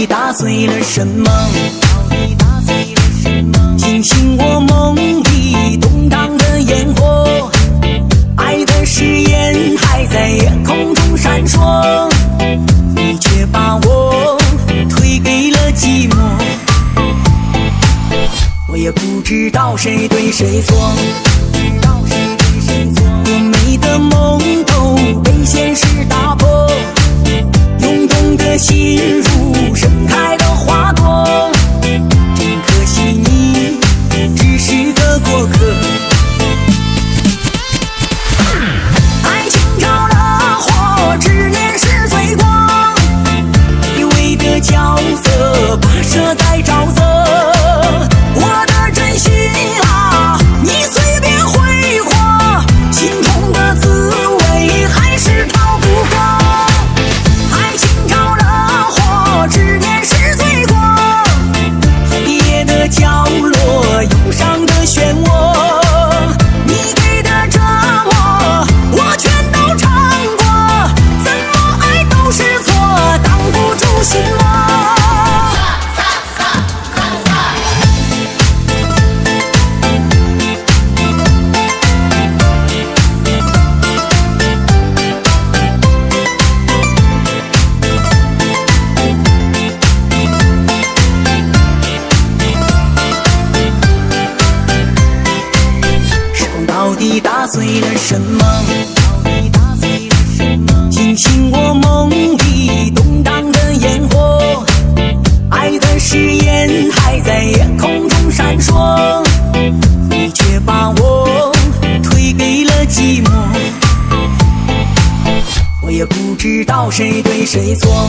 底打碎了什么？惊醒我梦里动荡的烟火，爱的誓言还在夜空中闪烁，你却把我推给了寂寞。我也不知道谁对谁错，多美的梦都被现实打破，涌动的心碎了什么？惊醒我梦里动荡的烟火，爱的誓言还在夜空中闪烁，你却把我推给了寂寞。我也不知道谁对谁错，